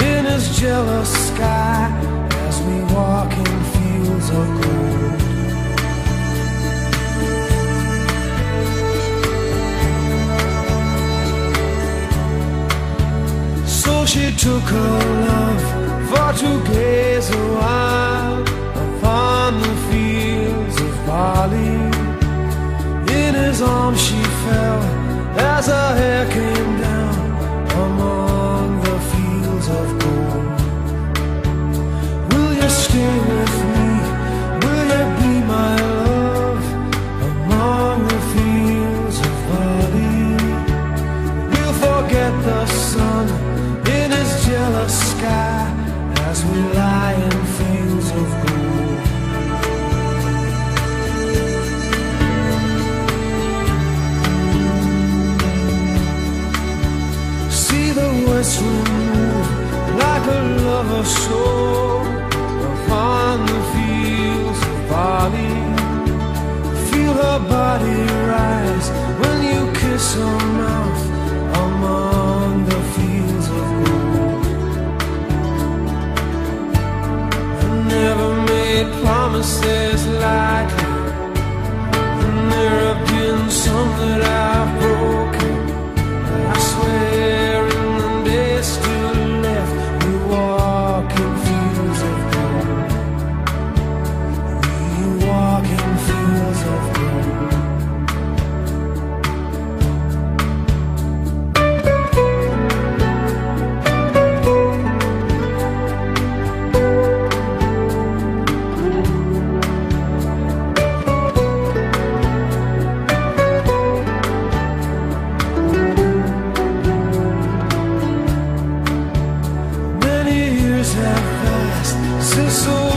in his jealous sky as we walk in fields of gold. So she took her love for to gaze a while upon the fields of barley. In his arms she fell as her hair came sun in his jealous sky as we lie in fields of gold. See the west move like a lover's soul upon the fields of barley. Feel her body rise when you kiss her mouth promises lightly,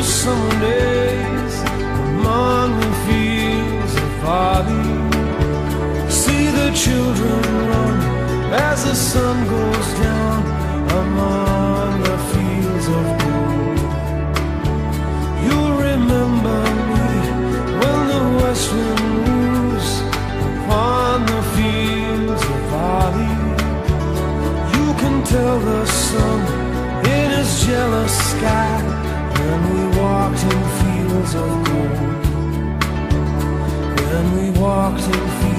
summer days among the fields of barley. See the children run as the sun goes down among the fields of gold. You'll remember me when the west wind moves upon the fields of barley. You can tell the sun in his jealous sky when we walked in fields of gold. When we walked in.